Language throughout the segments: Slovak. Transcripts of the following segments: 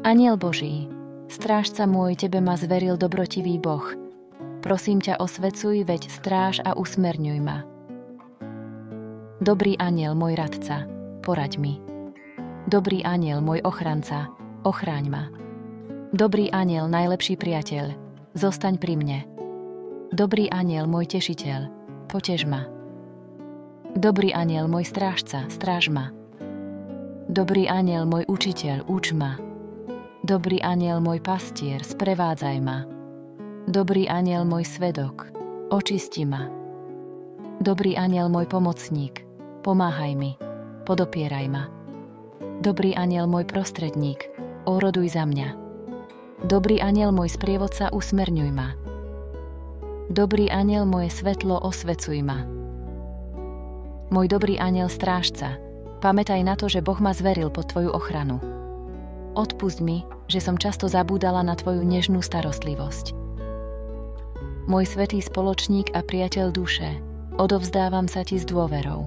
Aniel Boží, strážca môj, tebe ma zveril dobrotivý Boh. Prosím ťa, osvecuj, veď stráž a usmerňuj ma. Dobrý aniel, môj radca, poraď mi. Dobrý aniel, môj ochranca, ochráň ma. Dobrý aniel, najlepší priateľ, zostaň pri mne. Dobrý aniel, môj tešiteľ, potež ma. Dobrý aniel, môj strážca, stráž ma. Dobrý aniel, môj učiteľ, uč ma. Dobrý aniel, môj pastier, sprevádzaj ma. Dobrý aniel, môj svedok, očisti ma. Dobrý aniel, môj pomocník, pomáhaj mi, podopieraj ma. Dobrý aniel môj prostredník, oroduj za mňa. Dobrý aniel môj sprievodca, usmerňuj ma. Dobrý aniel moje svetlo, osvecuj ma. Môj dobrý aniel strážca, pamätaj na to, že Boh ma zveril pod tvoju ochranu. Odpust mi, že som často zabúdala na tvoju nežnú starostlivosť. Môj svetý spoločník a priateľ duše, odovzdávam sa ti s dôverou.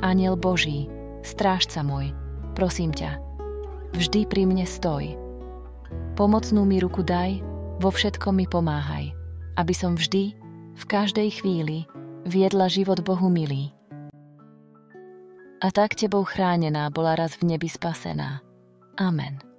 Aniel Boží, strážca môj, prosím ťa, vždy pri mne stoj. Pomocnú mi ruku daj, vo všetkom mi pomáhaj, aby som vždy, v každej chvíli, viedla život Bohu milý. A tak tebou chránená bola raz v nebi spasená. Amen.